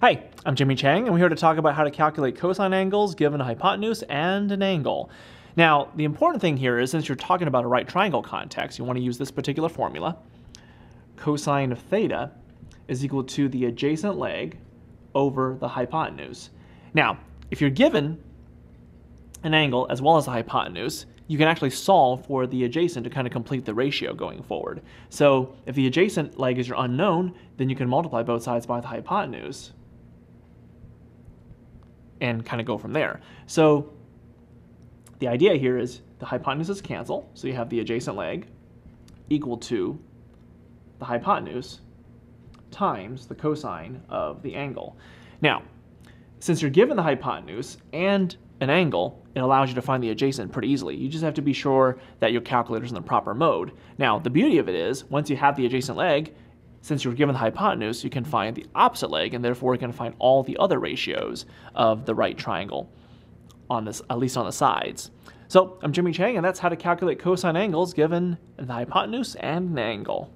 Hi, I'm Jimmy Chang, and we're here to talk about how to calculate cosine angles given a hypotenuse and an angle. Now, the important thing here is since you're talking about a right triangle context, you want to use this particular formula. Cosine of theta is equal to the adjacent leg over the hypotenuse. Now, if you're given an angle as well as a hypotenuse, you can actually solve for the adjacent to kind of complete the ratio going forward. So if the adjacent leg is your unknown, then you can multiply both sides by the hypotenuse and kind of go from there. So the idea here is the hypotenuses cancel, so you have the adjacent leg equal to the hypotenuse times the cosine of the angle. Now, since you're given the hypotenuse and an angle, it allows you to find the adjacent pretty easily. You just have to be sure that your calculator's in the proper mode. Now, the beauty of it is, once you have the adjacent leg, since you're given the hypotenuse, you can find the opposite leg, and therefore you can find all the other ratios of the right triangle, on this, at least on the sides. So I'm Jimmy Chang, and that's how to calculate cosine angles given the hypotenuse and an angle.